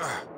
Ugh.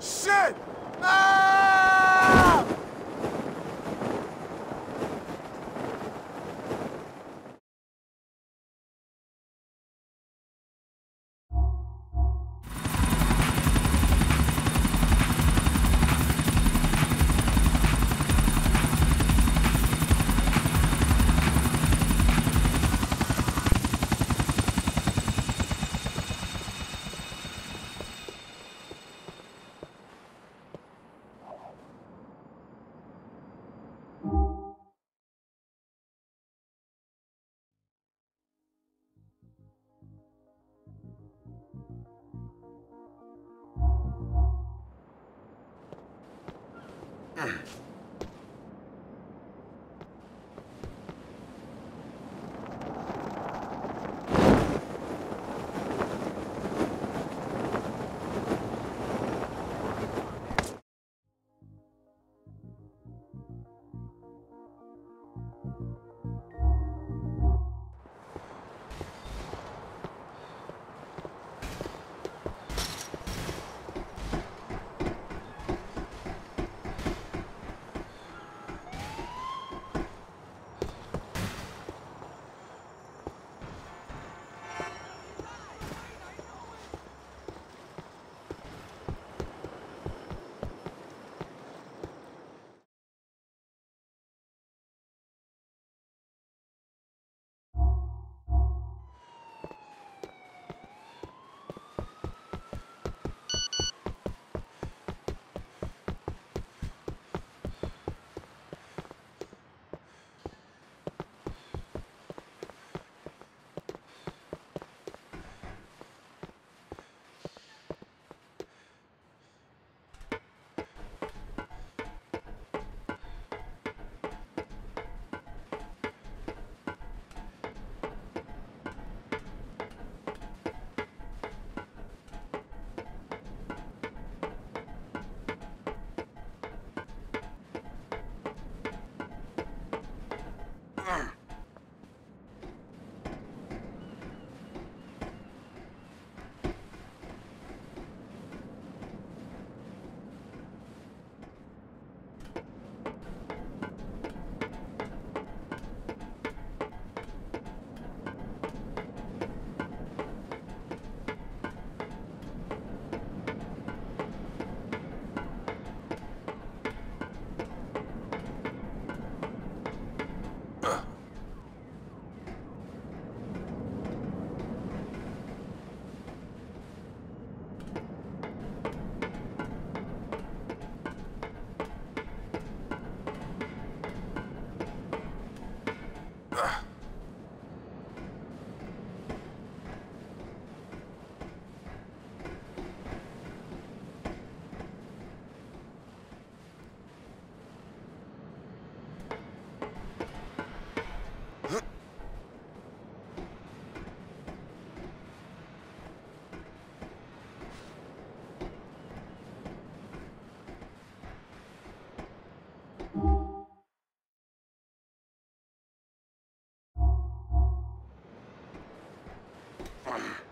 Shit! Ah! う。Ugh.